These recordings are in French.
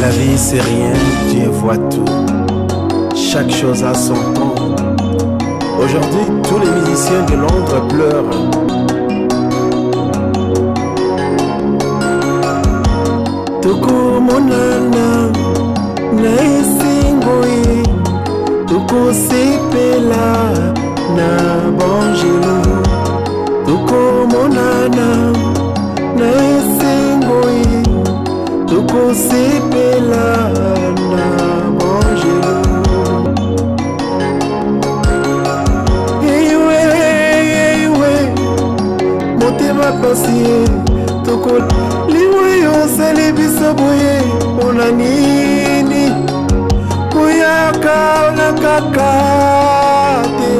La vie c'est rien, Dieu voit tout. Chaque chose a son temps. Aujourd'hui, tous les musiciens de Londres pleurent. na boye mpona nini? Koyaka na kaka te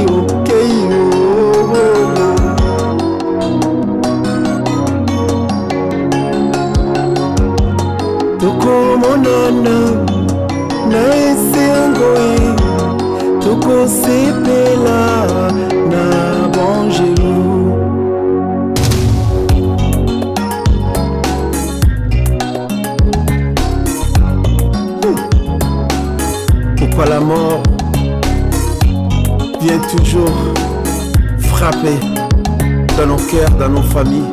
iokei tokomonana na esengoi tokosepela na vient toujours frapper dans nos cœurs, dans nos familles.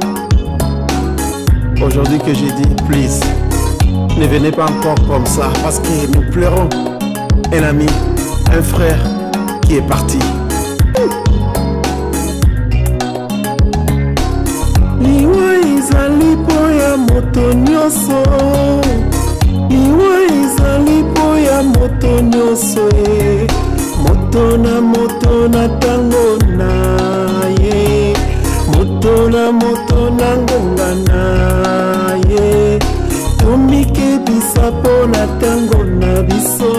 Aujourd'hui que j'ai dit, please, ne venez pas encore comme ça parce que nous pleurons. Un ami, un frère qui est parti. Moto na moto na ntango na ye. Moto na moto na ngonga na ye. Tomikebisa mpo na ntango na biso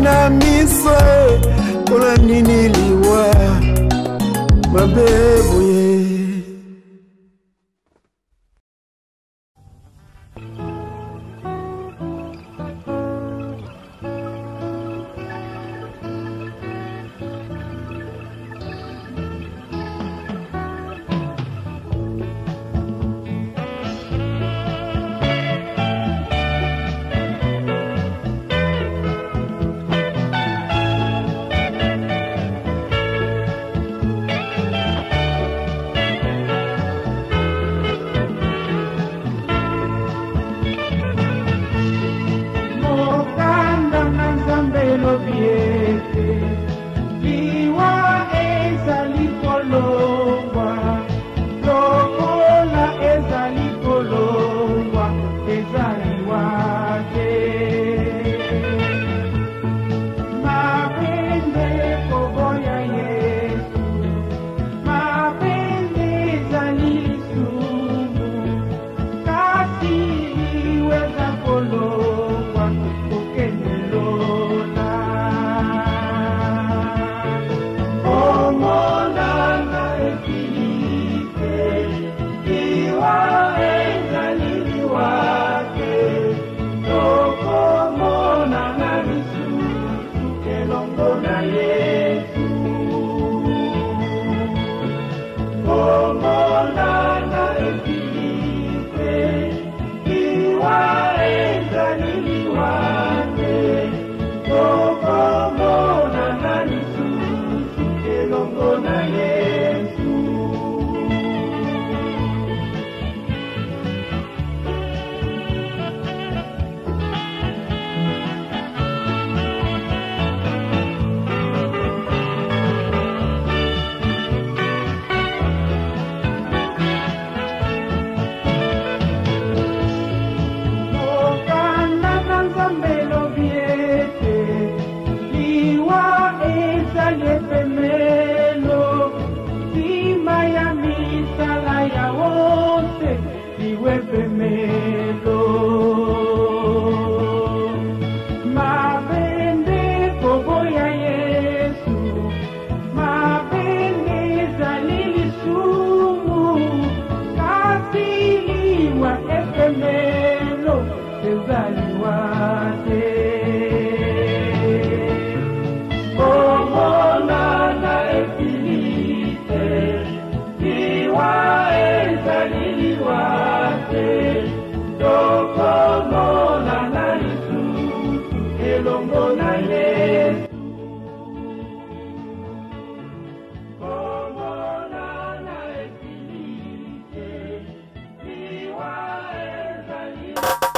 na mai na miso mpona nini liwa? Mabe boye you.